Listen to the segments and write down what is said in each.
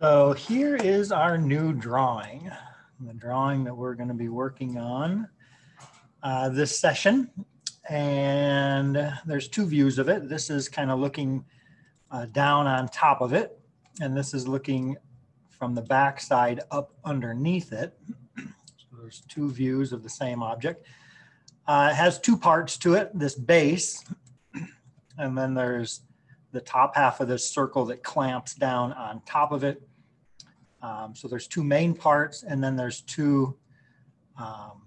So here is our new drawing, the drawing that we're going to be working on uh, this session. And there's two views of it. This is kind of looking uh, down on top of it, and this is looking from the back side up underneath it. So there's two views of the same object. Uh, it has two parts to it, this base, and then there's the top half of this circle that clamps down on top of it. Um, so there's two main parts and then there's two um,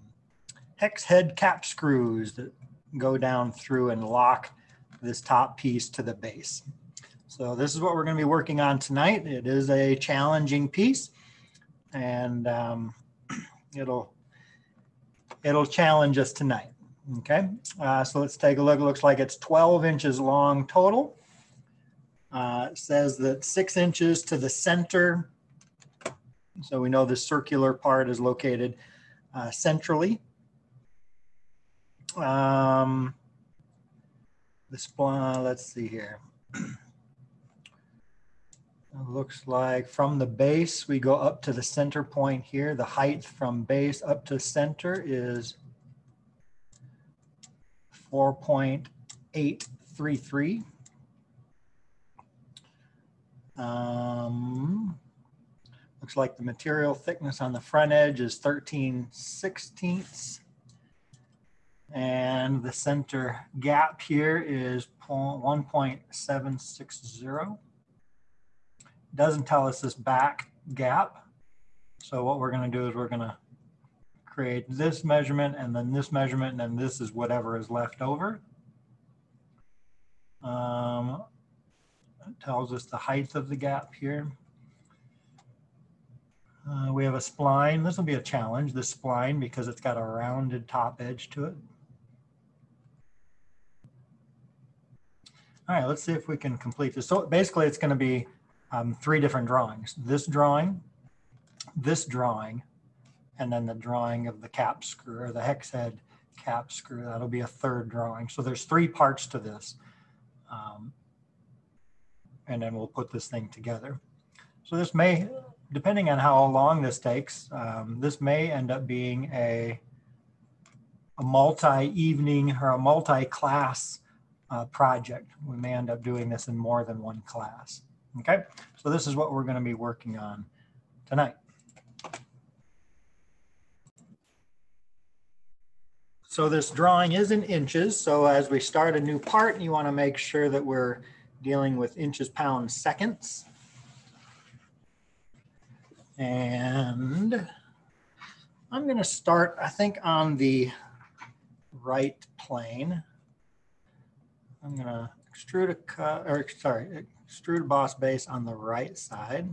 hex head cap screws that go down through and lock this top piece to the base. So this is what we're going to be working on tonight. It is a challenging piece and um, it'll it'll challenge us tonight. Okay, uh, so let's take a look. It looks like it's 12 inches long total. Uh, it says that six inches to the center. So we know the circular part is located uh, centrally. Um, the spline, let's see here. Looks like from the base, we go up to the center point here. The height from base up to center is 4.833. Um, looks like the material thickness on the front edge is 13 sixteenths. And the center gap here is 1.760. Doesn't tell us this back gap. So what we're going to do is we're going to create this measurement and then this measurement and then this is whatever is left over. Um, tells us the height of the gap here. Uh, we have a spline. This will be a challenge, this spline, because it's got a rounded top edge to it. All right, let's see if we can complete this. So basically it's gonna be um, three different drawings. This drawing, this drawing, and then the drawing of the cap screw or the hex head cap screw. That'll be a third drawing. So there's three parts to this. Um, and then we'll put this thing together. So this may, depending on how long this takes, um, this may end up being a, a multi-evening or a multi-class uh, project. We may end up doing this in more than one class. Okay, so this is what we're going to be working on tonight. So this drawing is in inches. So as we start a new part, you want to make sure that we're dealing with inches, pounds, seconds. And I'm going to start, I think, on the right plane. I'm going to extrude a cut, or sorry, extrude a boss base on the right side.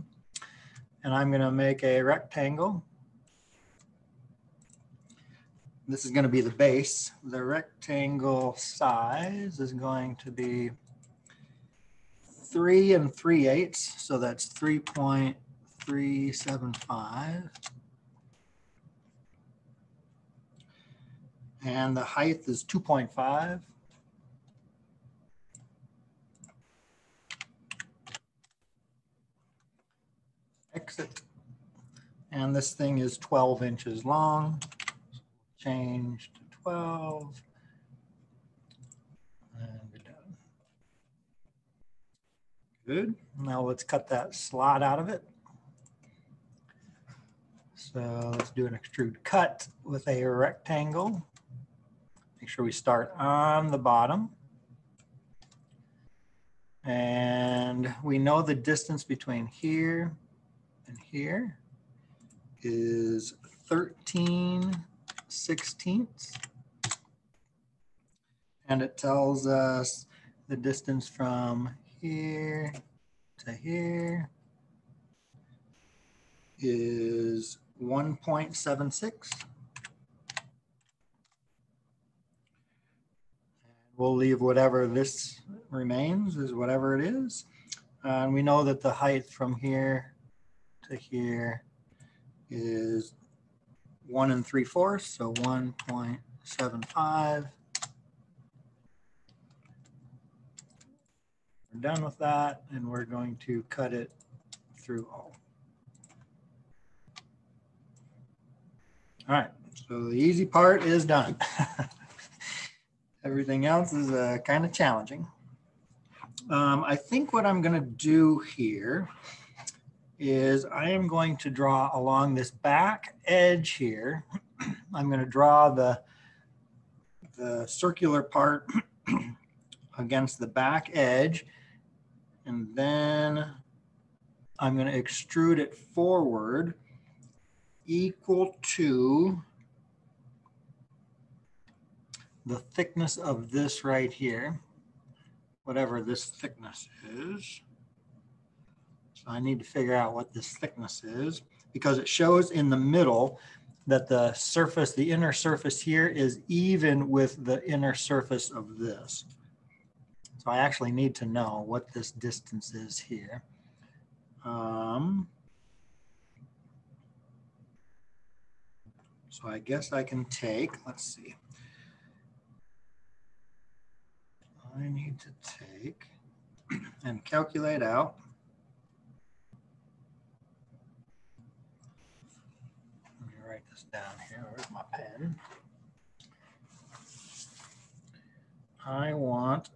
And I'm going to make a rectangle this is going to be the base. The rectangle size is going to be three and three eighths. So that's 3.375. And the height is 2.5. Exit. And this thing is 12 inches long change to 12. And we're done. Good. Now let's cut that slot out of it. So let's do an extrude cut with a rectangle. Make sure we start on the bottom. And we know the distance between here and here is 13 sixteenths. And it tells us the distance from here to here is 1.76. We'll leave whatever this remains is whatever it is. And we know that the height from here to here is one and three fourths, so 1.75. We're done with that and we're going to cut it through all. All right, so the easy part is done. Everything else is uh, kind of challenging. Um, I think what I'm going to do here is I am going to draw along this back edge here. I'm going to draw the, the circular part against the back edge. And then I'm going to extrude it forward equal to the thickness of this right here, whatever this thickness is. So I need to figure out what this thickness is because it shows in the middle that the surface, the inner surface here is even with the inner surface of this. So I actually need to know what this distance is here. Um, so I guess I can take, let's see. I need to take and calculate out Let me write this down here. Where's my pen? I want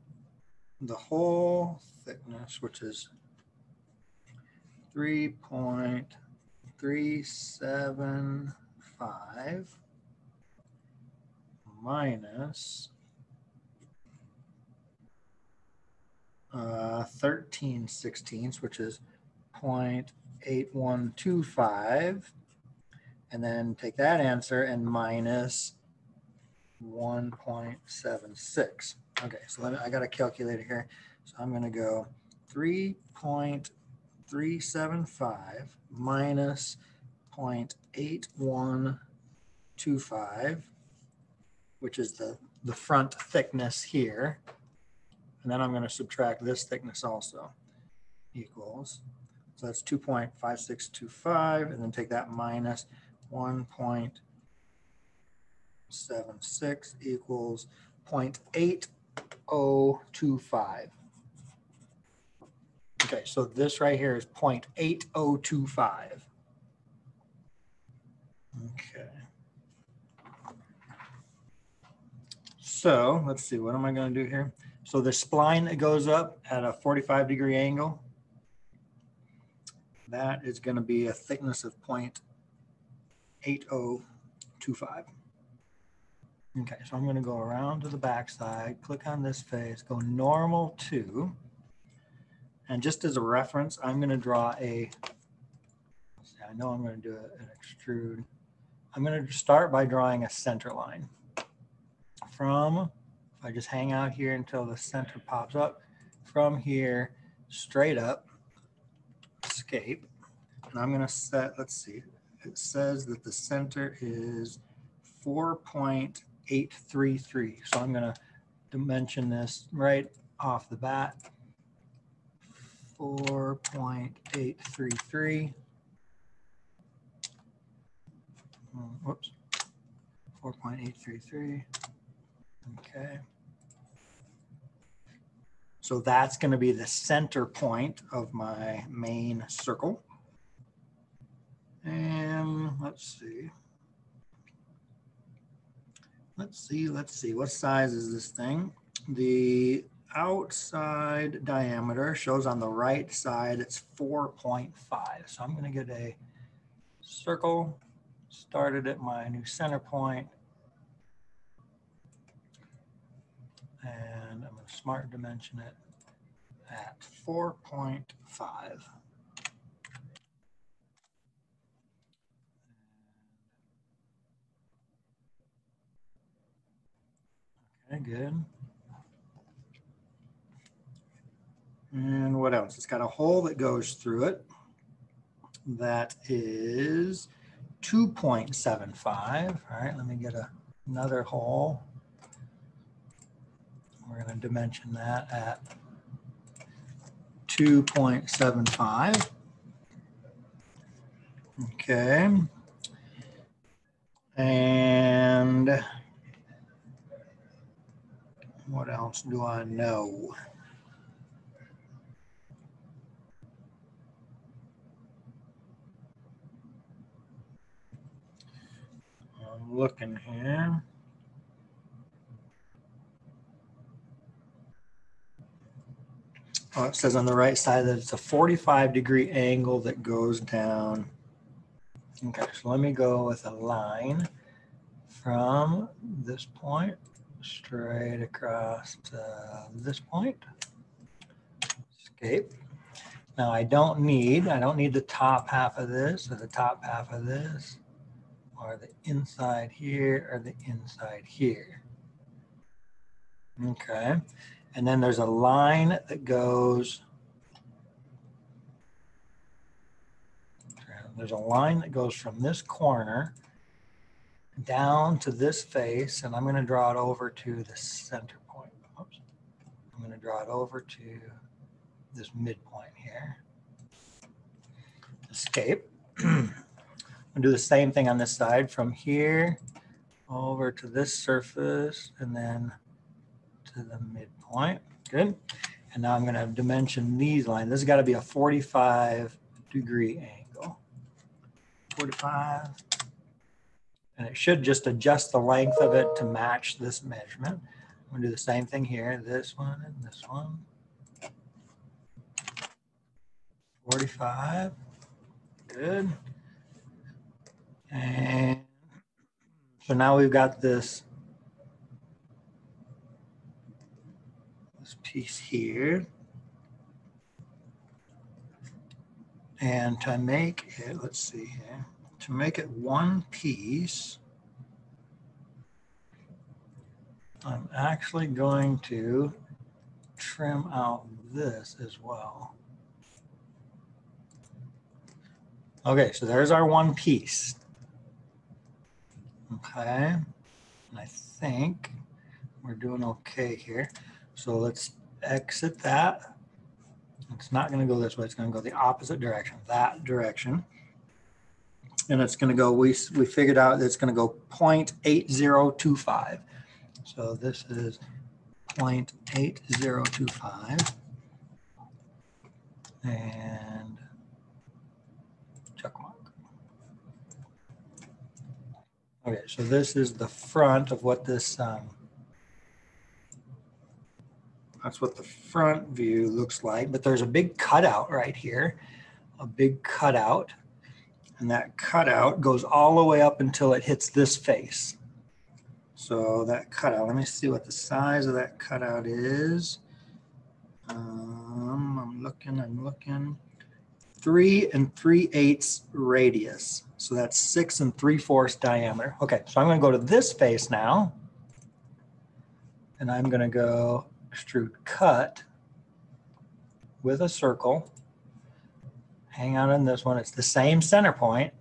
the whole thickness, which is 3.375 minus uh, 13 sixteenths, which is 0.8125. And then take that answer and minus 1.76. Okay, so let me, I got a calculator here. So I'm going to go 3.375 minus 0.8125, which is the, the front thickness here. And then I'm going to subtract this thickness also equals. So that's 2.5625 and then take that minus 1.76 equals 0.8025. Okay, so this right here is 0.8025. Okay. So let's see, what am I going to do here? So the spline that goes up at a 45 degree angle, that is going to be a thickness of 0.8025. Okay, so I'm going to go around to the back side, click on this face, go normal to, and just as a reference, I'm going to draw a, I know I'm going to do an extrude. I'm going to start by drawing a center line from, if I just hang out here until the center pops up, from here straight up, escape. And I'm going to set, let's see, it says that the center is 4.833. So I'm going to dimension this right off the bat. 4.833. Hmm, whoops. 4.833. Okay. So that's going to be the center point of my main circle. And let's see. Let's see, let's see, what size is this thing? The outside diameter shows on the right side, it's 4.5. So I'm gonna get a circle, started at my new center point, And I'm gonna smart dimension it at 4.5. Okay, good. And what else? It's got a hole that goes through it. That is 2.75. All right, let me get a, another hole. We're going to dimension that at 2.75. Okay. And what else do I know? Looking here. Oh, it says on the right side that it's a 45 degree angle that goes down. Okay, so let me go with a line from this point straight across to this point. Escape. Now I don't need, I don't need the top half of this or the top half of this or the inside here or the inside here. Okay. And then there's a line that goes, there's a line that goes from this corner down to this face, and I'm going to draw it over to the center point. Oops. I'm going to draw it over to this midpoint here. Escape. To do the same thing on this side from here over to this surface and then to the midpoint. Good. And now I'm going to dimension these lines. This has got to be a 45 degree angle. 45. And it should just adjust the length of it to match this measurement. I'm going to do the same thing here. This one and this one. 45. Good. And so now we've got this this piece here. And to make it, let's see here, to make it one piece, I'm actually going to trim out this as well. Okay, so there's our one piece. Okay, I think we're doing okay here. So let's exit that. It's not going to go this way. It's going to go the opposite direction, that direction. And it's going to go, we, we figured out it's going to go 0.8025. So this is 0.8025. And check mark. Okay, so this is the front of what this um, that's what the front view looks like, but there's a big cutout right here, a big cutout. And that cutout goes all the way up until it hits this face. So that cutout, let me see what the size of that cutout is. Um, I'm looking, I'm looking. Three and three eighths radius. So that's six and three fourths diameter. Okay, so I'm gonna go to this face now. And I'm gonna go extrude cut with a circle. Hang out on this one. It's the same center point.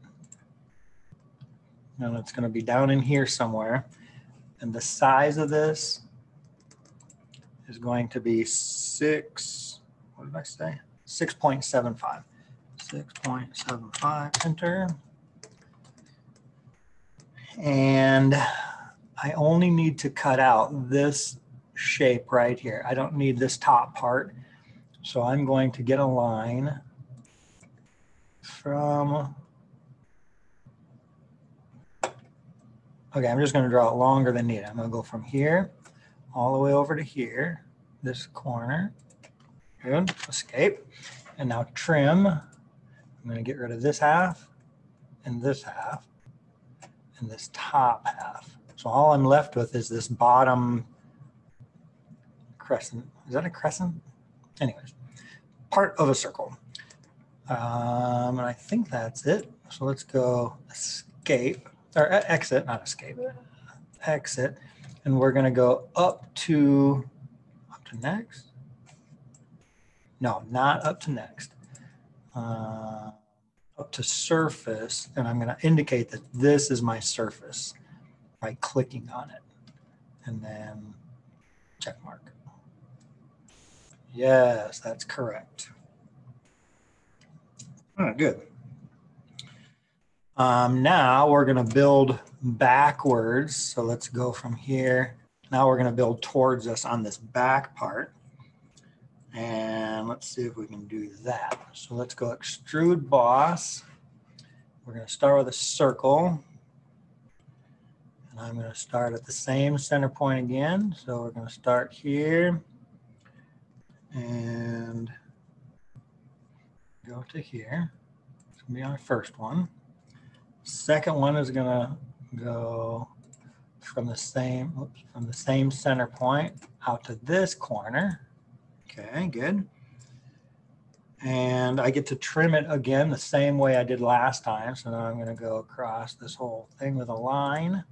And it's going to be down in here somewhere. And the size of this is going to be six, what did I say? 6.75. 6.75, enter. And I only need to cut out this shape right here. I don't need this top part. So I'm going to get a line from, okay, I'm just going to draw it longer than needed. I'm going to go from here all the way over to here, this corner. Good, escape. And now trim. I'm going to get rid of this half and this half and this top half. So all I'm left with is this bottom crescent. Is that a crescent? Anyways, part of a circle. Um, and I think that's it. So let's go escape or exit, not escape, exit. And we're going to go up to, up to next. No, not up to next. Uh, up to surface. And I'm going to indicate that this is my surface by clicking on it. And then check mark. Yes, that's correct. Good. Um, now we're going to build backwards. So let's go from here. Now we're going to build towards us on this back part. And let's see if we can do that. So let's go extrude boss. We're going to start with a circle. And I'm going to start at the same center point again. So we're going to start here and go to here. It's going to be our first one. Second one is going to go from the same oops, from the same center point out to this corner. Okay, good. And I get to trim it again the same way I did last time. So now I'm going to go across this whole thing with a line.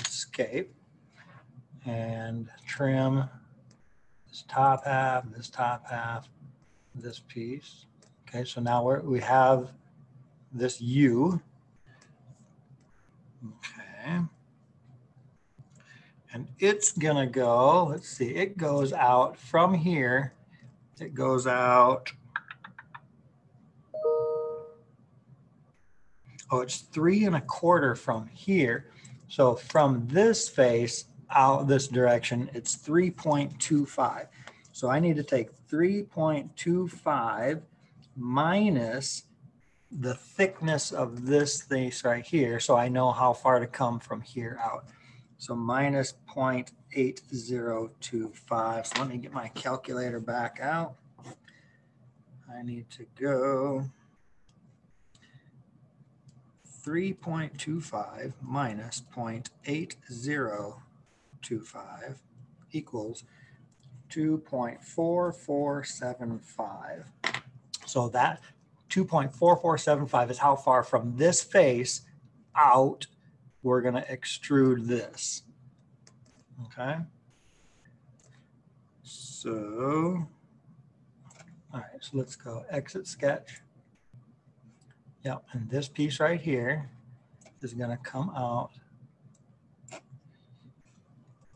Escape. And trim this top half, this top half, this piece. Okay, so now we're, we have this U. Okay. And it's gonna go, let's see, it goes out from here. It goes out. Oh, it's three and a quarter from here. So from this face out this direction, it's 3.25. So I need to take 3.25 minus the thickness of this face right here. So I know how far to come from here out. So minus 0.8025. So let me get my calculator back out. I need to go 3.25 minus 0.8025 equals 2.4475. So that 2.4475 is how far from this face out we're going to extrude this. Okay. So, all right, so let's go exit sketch. Yep, and this piece right here is going to come out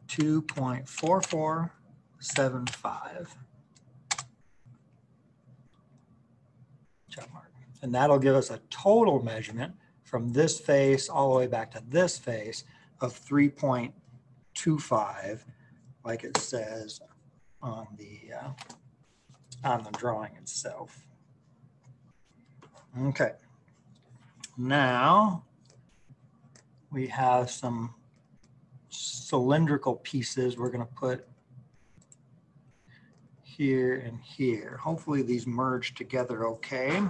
2.4475. Check mark. And that'll give us a total measurement from this face all the way back to this face of 3.25, like it says on the uh, on the drawing itself. Okay. Now we have some cylindrical pieces we're going to put here and here. Hopefully these merge together okay.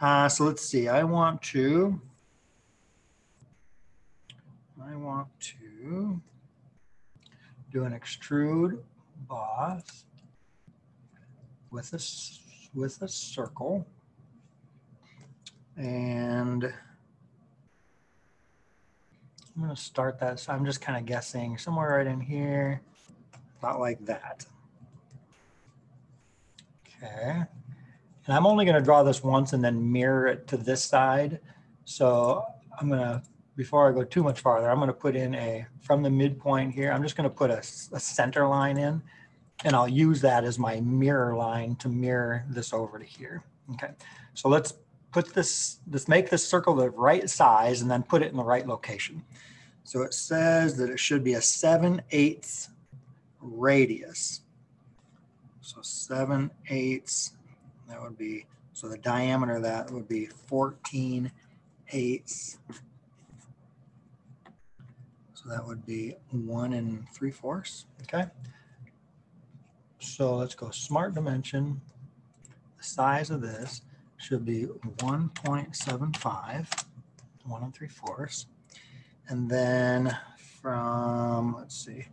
Uh, so let's see, I want to, I want to do an extrude boss with a, with a circle. And I'm going to start that. So I'm just kind of guessing somewhere right in here, about like that. Okay. And I'm only going to draw this once and then mirror it to this side. So I'm going to, before I go too much farther, I'm going to put in a, from the midpoint here, I'm just going to put a, a center line in and I'll use that as my mirror line to mirror this over to here. Okay, so let's put this, let's make this circle the right size and then put it in the right location. So it says that it should be a 7 eighths radius. So 7 eighths that would be, so the diameter of that would be 14 eighths. So that would be one and three fourths, okay? So let's go smart dimension. The size of this should be 1.75, one and three fourths. And then from, let's see,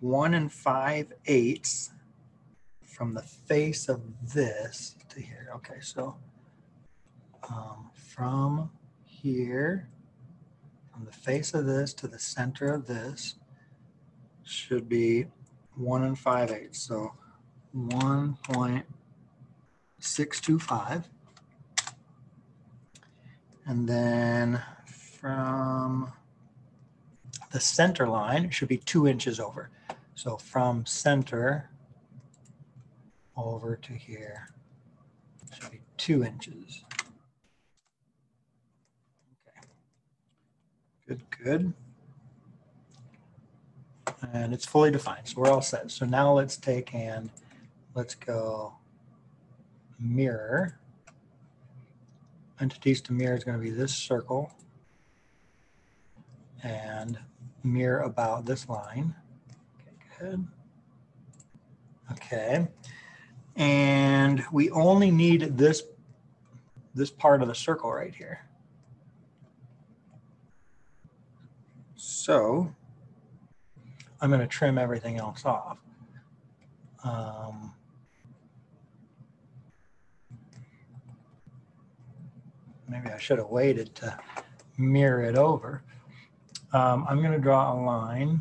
one and five eighths from the face of this to here. Okay, so um, from here, from the face of this to the center of this should be one and five eighths. So 1.625. And then from the center line should be two inches over. So from center over to here. Should be two inches. Okay. Good, good. And it's fully defined, so we're all set. So now let's take and let's go mirror. Entities to mirror is going to be this circle and mirror about this line. Okay, good. Okay. And we only need this, this part of the circle right here. So I'm going to trim everything else off. Um, maybe I should have waited to mirror it over. Um, I'm going to draw a line.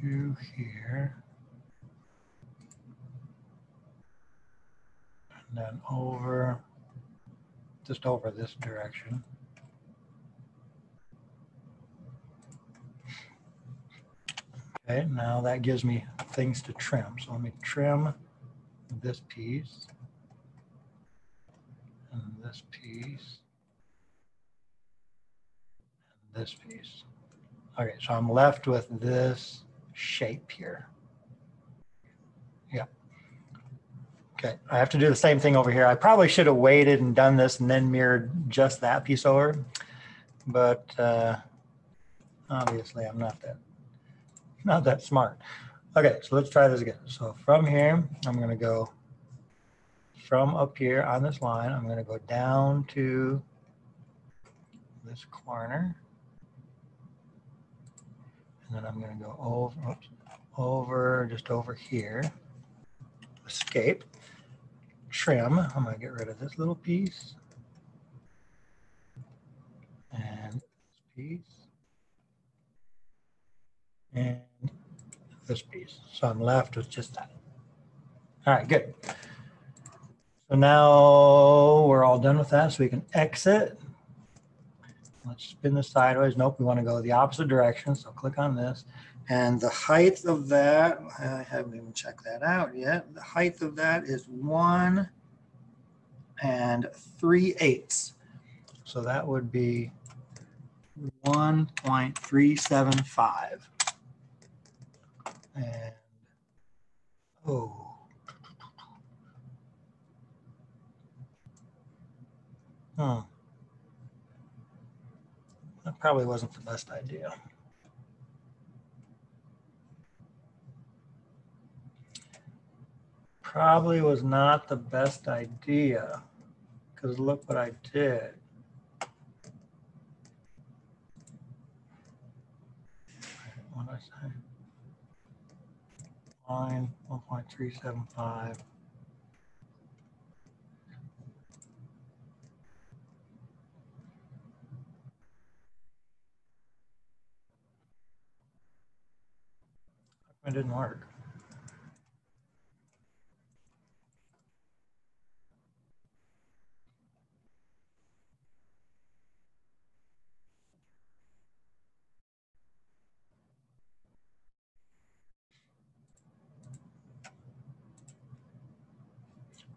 To here. And then over, just over this direction. Okay, now that gives me things to trim. So let me trim this piece and this piece and this piece. Okay, so I'm left with this shape here. Yeah. Okay, I have to do the same thing over here. I probably should have waited and done this and then mirrored just that piece over. But uh, obviously I'm not that not that smart. Okay, so let's try this again. So from here, I'm going to go from up here on this line, I'm going to go down to this corner. And then I'm going to go over, oops, over, just over here, escape, trim. I'm going to get rid of this little piece and this piece and this piece. So I'm left with just that. All right, good. So now we're all done with that. So we can exit. Let's spin this sideways. Nope, we want to go the opposite direction. So click on this. And the height of that, I haven't even checked that out yet. The height of that is one and three eighths. So that would be 1.375. And, oh. Hmm. That probably wasn't the best idea. Probably was not the best idea because look what I did. What did I say? Line 1.375. It didn't work.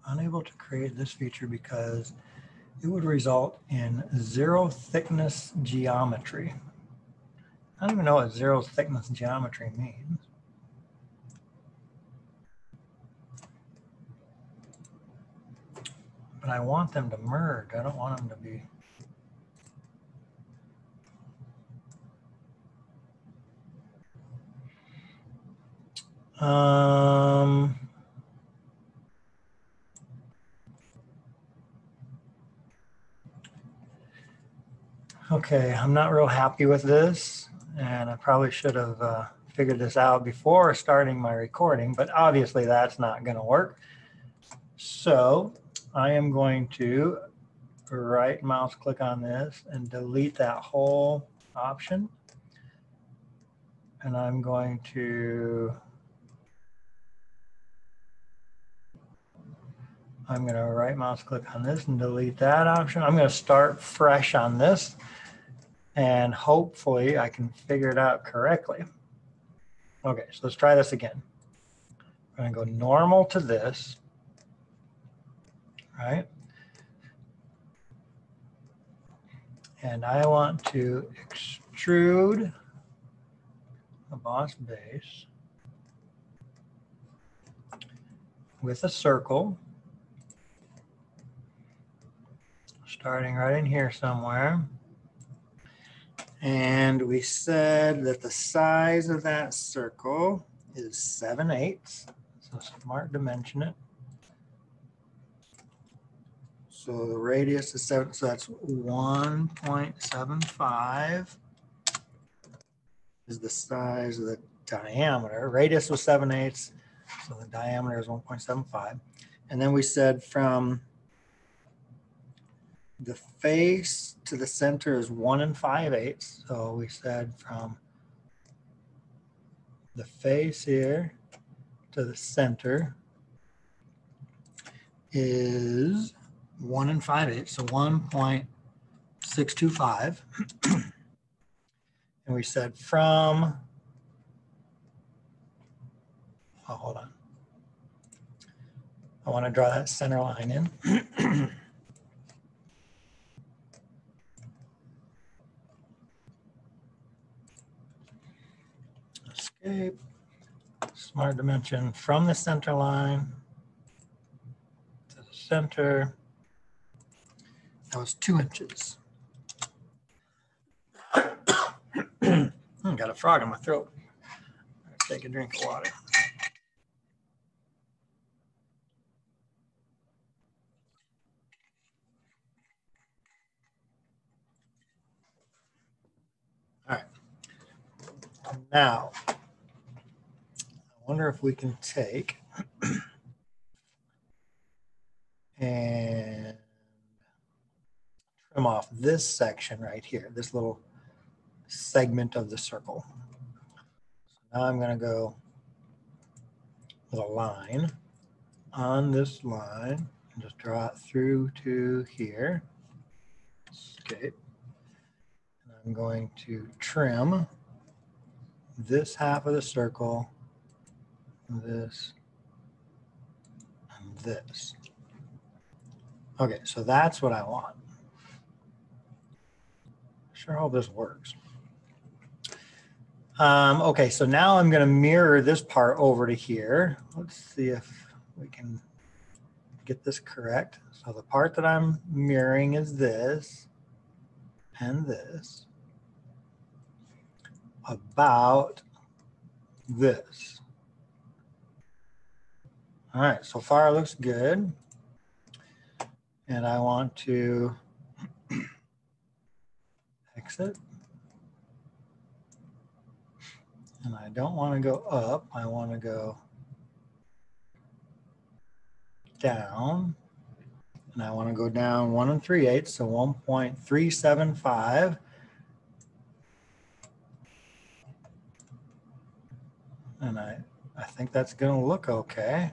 Unable to create this feature because it would result in zero thickness geometry. I don't even know what zero thickness geometry means. But I want them to merge. I don't want them to be. Um, okay, I'm not real happy with this and I probably should have uh, figured this out before starting my recording, but obviously that's not going to work. So I am going to right mouse click on this and delete that whole option. And I'm going to, I'm going to right mouse click on this and delete that option. I'm going to start fresh on this and hopefully I can figure it out correctly. Okay, so let's try this again. I'm going to go normal to this, right? And I want to extrude a boss base with a circle starting right in here somewhere. And we said that the size of that circle is seven eighths. So smart dimension it. So the radius is seven, so that's one point seven five is the size of the diameter. Radius was seven eighths, so the diameter is one point seven five. And then we said from the face to the center is one and five eighths. So we said from the face here to the center is one and five eighths, so one point six two five. And we said from, oh, hold on. I want to draw that center line in. Escape, smart dimension from the center line to the center. That was two inches. Got a frog in my throat. Take a drink of water. All right. Now, I wonder if we can take and trim off this section right here, this little segment of the circle. So now I'm going to go with a line on this line and just draw it through to here. Escape. And I'm going to trim this half of the circle, this, and this. Okay, so that's what I want. Sure hope this works. Um, okay, so now I'm going to mirror this part over to here. Let's see if we can get this correct. So the part that I'm mirroring is this and this about this. All right, so far it looks good. And I want to exit. And I don't want to go up, I want to go down. And I want to go down one and three eighths, so 1.375. And I, I think that's going to look okay.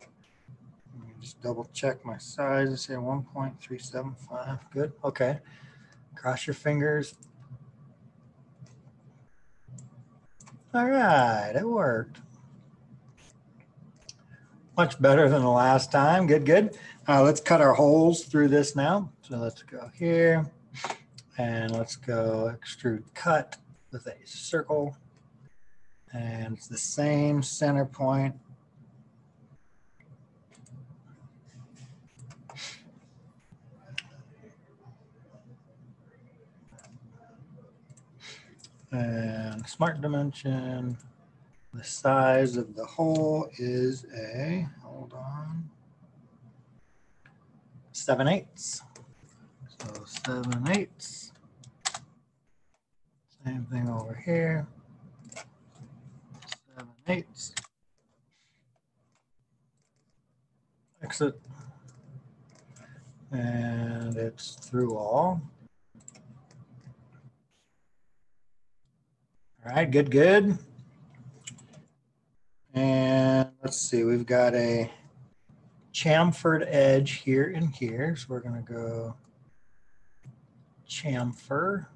Let me just double check my size and say 1.375. Good. Okay. Cross your fingers. All right, it worked. Much better than the last time. Good, good. Uh, let's cut our holes through this now. So let's go here and let's go extrude cut with a circle. And it's the same center point. And smart dimension, the size of the hole is a, hold on, seven eighths. So seven eighths. Same thing over here. Seven eighths. Exit. And it's through all. All right, good, good. And let's see, we've got a chamfered edge here and here. So we're going to go chamfer.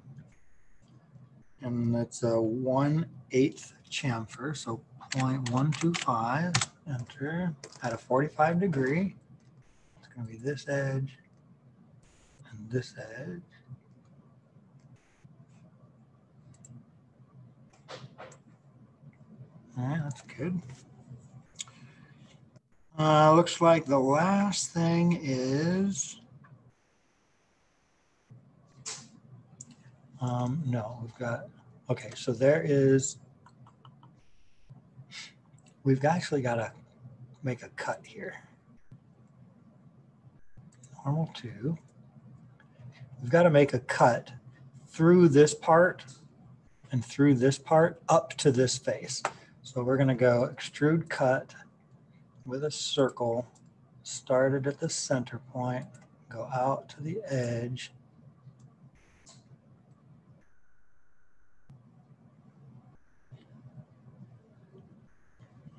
And that's a 1 8th chamfer. So 0.125, enter at a 45 degree. It's to be this edge and this edge. Right, that's good. Uh, looks like the last thing is, um, no, we've got, okay, so there is, we've actually got to make a cut here. Normal two. We've got to make a cut through this part and through this part up to this face. So we're going to go extrude cut with a circle, started at the center point, go out to the edge.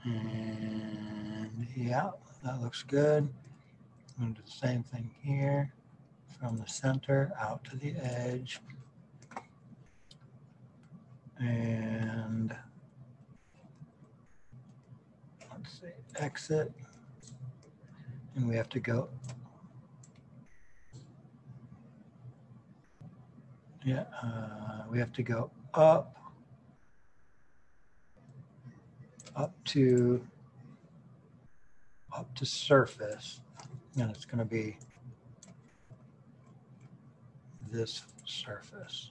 And yeah, that looks good. I'm going to do the same thing here from the center out to the edge. And let's see, exit. And we have to go. Yeah, uh, we have to go up, up to, up to surface. And it's going to be this surface.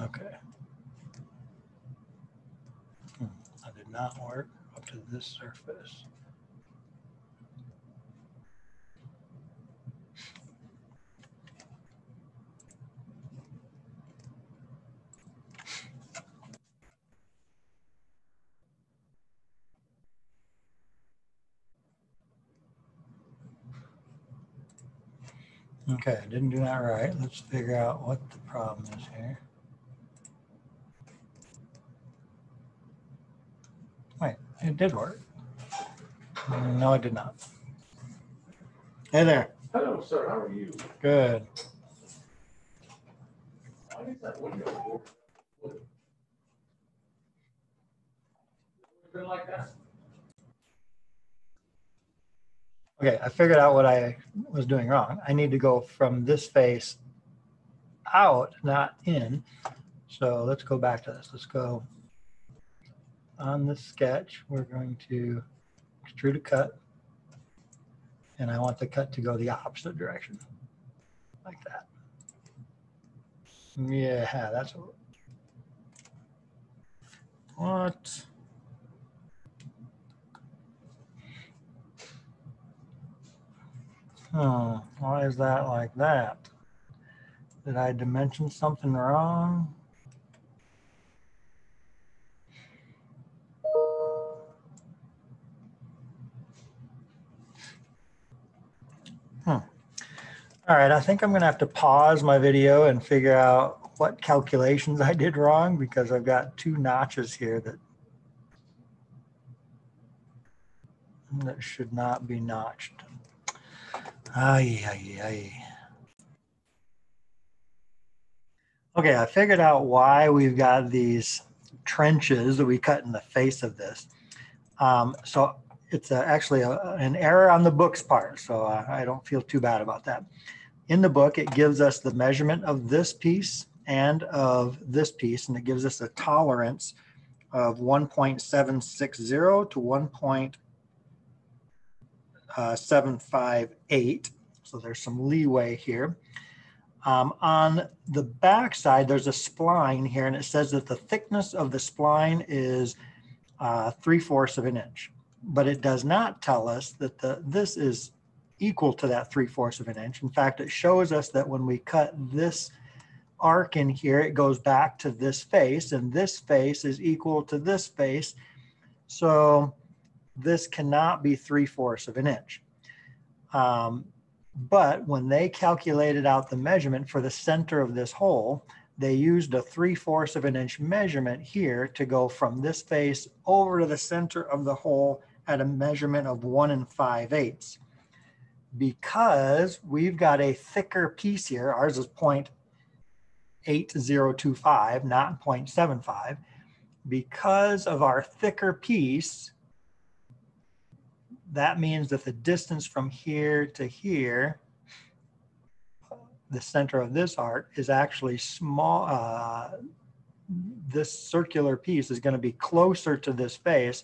Okay. Hmm, That did not work up to this surface. Okay, I didn't do that right. Let's figure out what the problem is here. It did work. No, it did not. Hey there, Hello, sir. How are you? good. Why is that window open? Been like that? Okay, I figured out what I was doing wrong. I need to go from this face out, not in. So let's go back to this. Let's go on the sketch. We're going to extrude a cut. And I want the cut to go the opposite direction, like that. Yeah, that's what. What? Hmm, why is that like that? Did I dimension something wrong? All right, I think I'm gonna have to pause my video and figure out what calculations I did wrong because I've got two notches here that that should not be notched. Ay, ay, ay. Okay, I figured out why we've got these trenches that we cut in the face of this. Um, so it's actually a, an error on the book's part, so uh, I don't feel too bad about that. In the book, it gives us the measurement of this piece and of this piece, and it gives us a tolerance of 1.760 to 1. Uh, 758. So there's some leeway here. Um, on the back side, there's a spline here, and it says that the thickness of the spline is uh, three fourths of an inch. But it does not tell us that the this is equal to that three fourths of an inch. In fact, it shows us that when we cut this arc in here, it goes back to this face, and this face is equal to this face. So this cannot be three fourths of an inch. Um, but when they calculated out the measurement for the center of this hole, they used a three fourths of an inch measurement here to go from this face over to the center of the hole at a measurement of one and five eighths. Because we've got a thicker piece here, ours is 0.8025, not 0.75. Because of our thicker piece, that means that the distance from here to here, the center of this arc is actually small, uh, this circular piece is going to be closer to this face,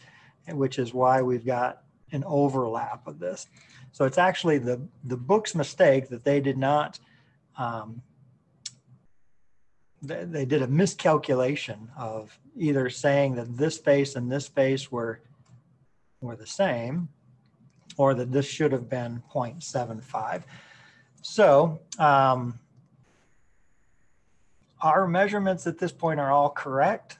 which is why we've got an overlap of this. So it's actually the, the book's mistake that they did not, um, they, they did a miscalculation of either saying that this space and this space were, were the same, or that this should have been 0.75. So um, our measurements at this point are all correct.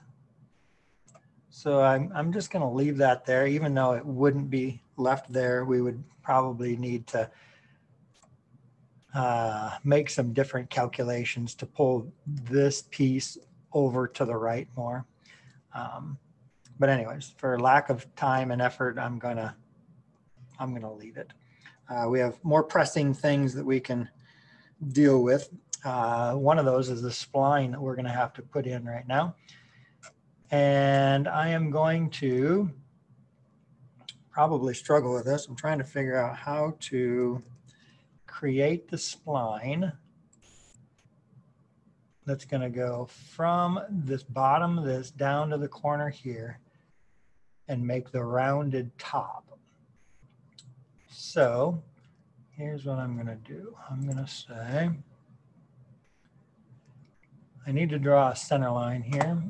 So I'm, I'm just going to leave that there, even though it wouldn't be left there. We would probably need to uh, make some different calculations to pull this piece over to the right more. Um, but anyways, for lack of time and effort, I'm gonna I'm gonna leave it. Uh, we have more pressing things that we can deal with. Uh, one of those is the spline that we're gonna have to put in right now. And I am going to probably struggle with this. I'm trying to figure out how to create the spline that's going to go from this bottom of this down to the corner here and make the rounded top. So here's what I'm going to do. I'm going to say, I need to draw a center line here.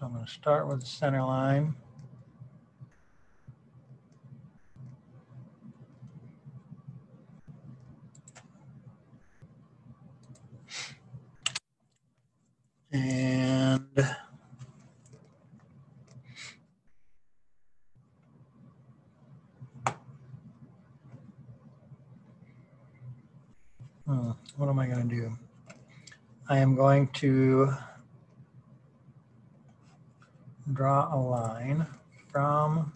So I'm going to start with the center line. And hmm, what am I going to do? I am going to draw a line from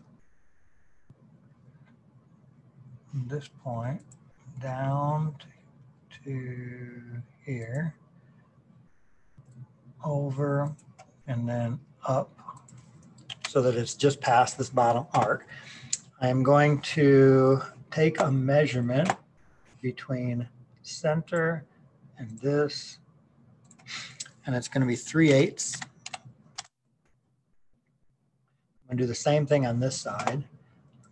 this point down to here, over, and then up so that it's just past this bottom arc. I am going to take a measurement between center and this, and it's going to be 3 eighths. I'm to do the same thing on this side.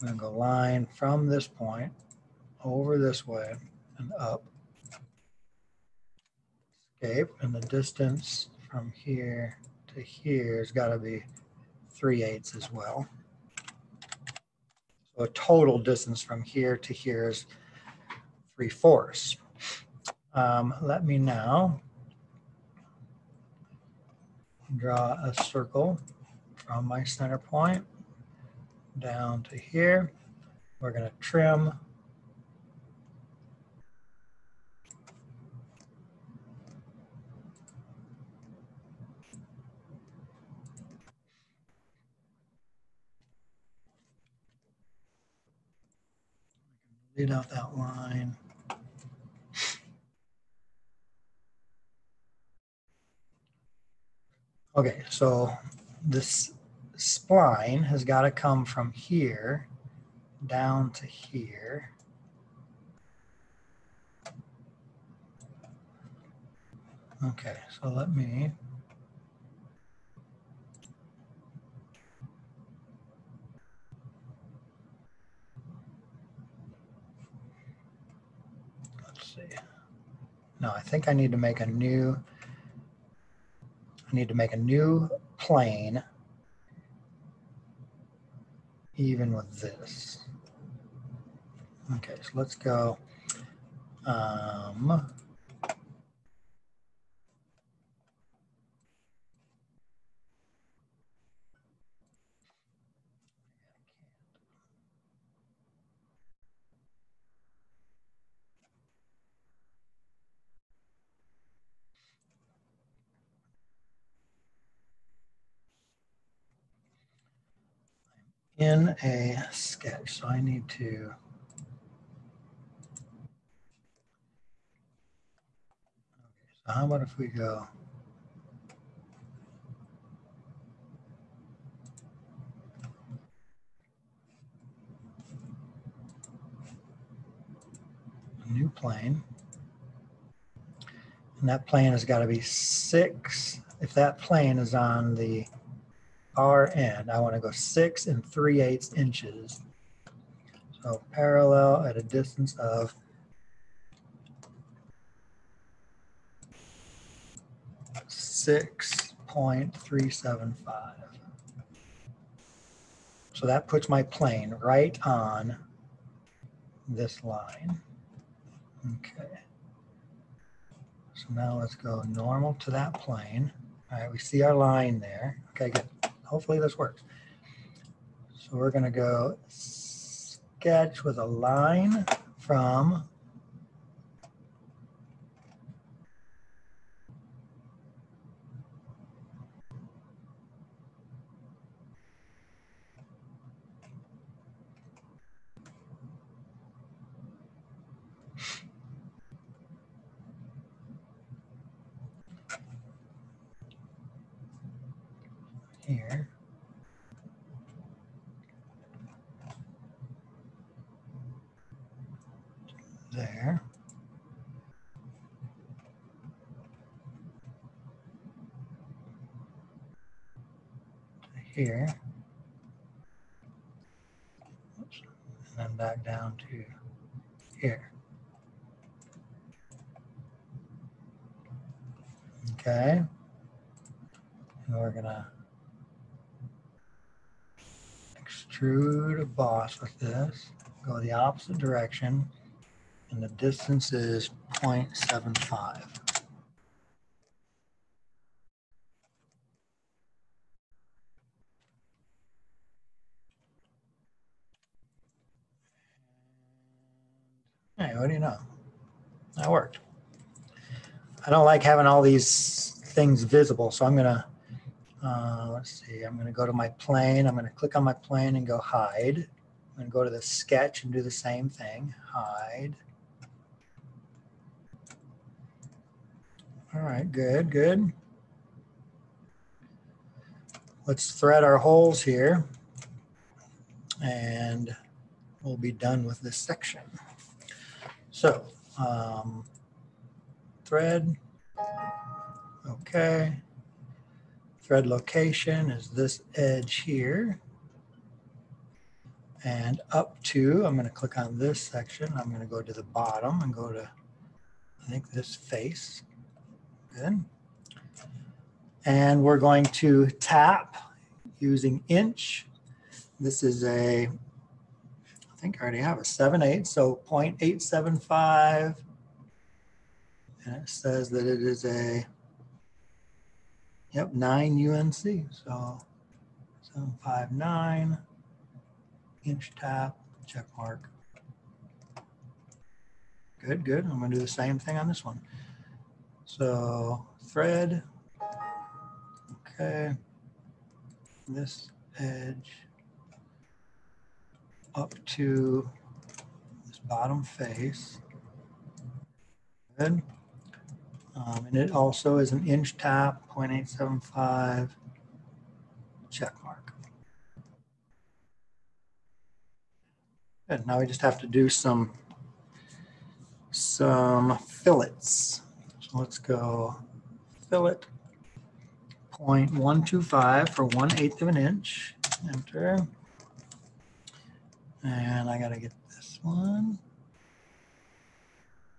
I'm to go line from this point over this way and up. Escape, and the distance from here to here has got to be 3 eighths as well. So a total distance from here to here is 3 fourths. Um, let me now draw a circle from my center point down to here. We're going to trim lead out that line. Okay, so this spline has got to come from here down to here. Okay, so let me let's see. No, I think I need to make a new I need to make a new plane even with this. Okay, so let's go. Um, in a sketch, so I need to So how about if we go a new plane. And that plane has got to be six. If that plane is on the R end, I want to go six and three eighths inches. So parallel at a distance of six point three seven five. So that puts my plane right on this line. Okay. So now let's go normal to that plane. All right, we see our line there. Okay, good. Hopefully this works. So we're gonna go sketch with a line from here. There. Here. Oops. And then back down to here. Okay. And we're gonna extrude a boss with this, go the opposite direction, and the distance is 0.75. Hey, what do you know? That worked. I don't like having all these things visible, so I'm gonna uh, let's see, I'm going to go to my plane. I'm going to click on my plane and go hide. I'm going to go to the sketch and do the same thing, hide. All right, good, good. Let's thread our holes here and we'll be done with this section. So, um, thread, okay. Thread location is this edge here. And up to, I'm going to click on this section. I'm going to go to the bottom and go to, I think this face. Good. And we're going to tap using inch. This is a, I think I already have a 7 8, so 0.875. And it says that it is a Yep, nine UNC. So seven five nine inch tap check mark. Good, good. I'm gonna do the same thing on this one. So thread. Okay. This edge up to this bottom face. Good. Um, and it also is an inch tap, 0.875 check mark. And Now we just have to do some some fillets. So let's go fillet 0.125 for one eighth of an inch. Enter. And I got to get this one. one, one, this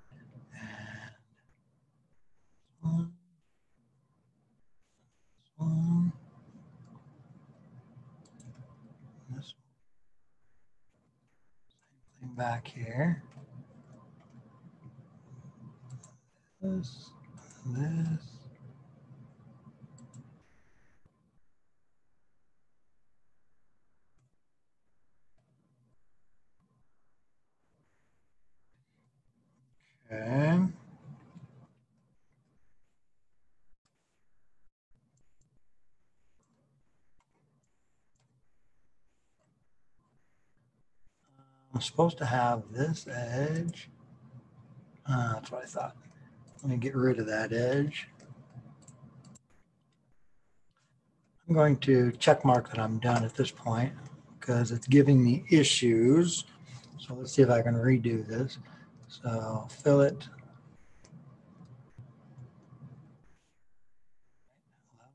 same thing back here. This, this. Supposed to have this edge. Uh, that's what I thought. Let me get rid of that edge. I'm going to check mark that I'm done at this point because it's giving me issues. So let's see if I can redo this. So fillet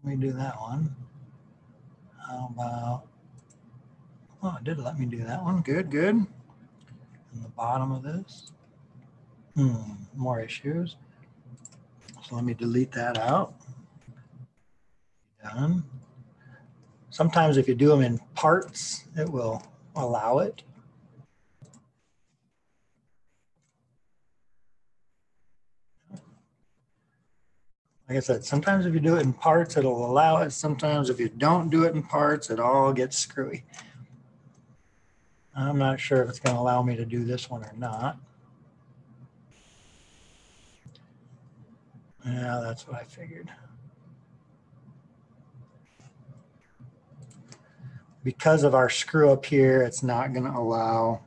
Let me do that one. How about, oh, it did let me do that one. Good, good. The bottom of this. Hmm, more issues. So let me delete that out. Done. Sometimes if you do them in parts, it will allow it. Like I said, sometimes if you do it in parts, it'll allow it. Sometimes if you don't do it in parts, it all gets screwy. I'm not sure if it's going to allow me to do this one or not. Yeah, that's what I figured. Because of our screw up here, it's not going to allow,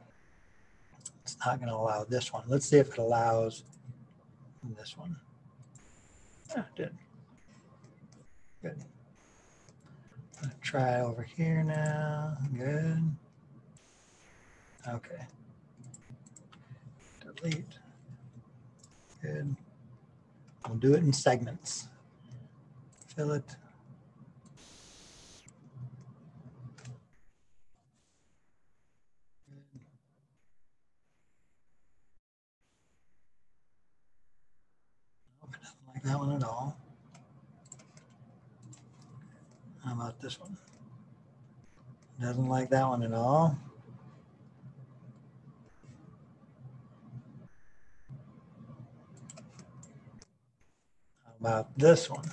it's not going to allow this one. Let's see if it allows this one. Yeah, it did. Good. Try over here now. Good. Okay. Delete. Good. We'll do it in segments. Fillet. Like that one at all. How about this one? Doesn't like that one at all. About this one?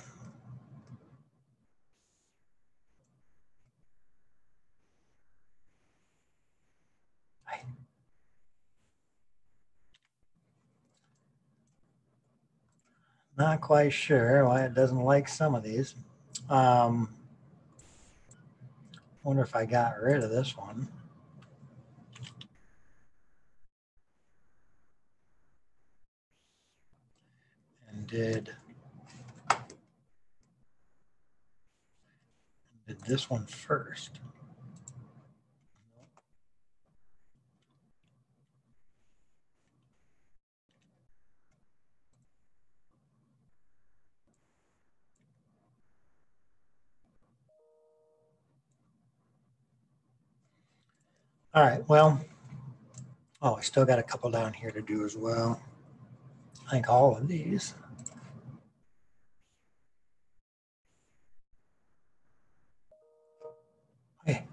I- Not quite sure why it doesn't like some of these. Um, wonder if I got rid of this one. And did did this one first. All right, well, oh, I still got a couple down here to do as well. I think all of these. Hey.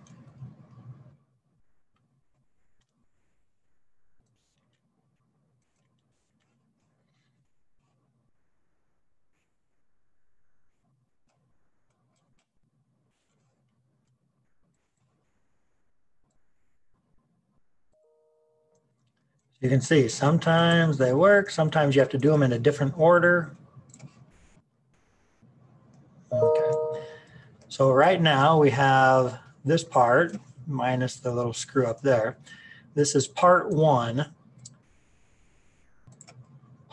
You can see sometimes they work, sometimes you have to do them in a different order. Okay. So right now we have this part minus the little screw up there. This is part one.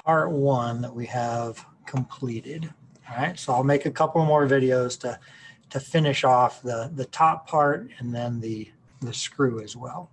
Part one that we have completed. All right, so I'll make a couple more videos to, to finish off the, the top part and then the, the screw as well.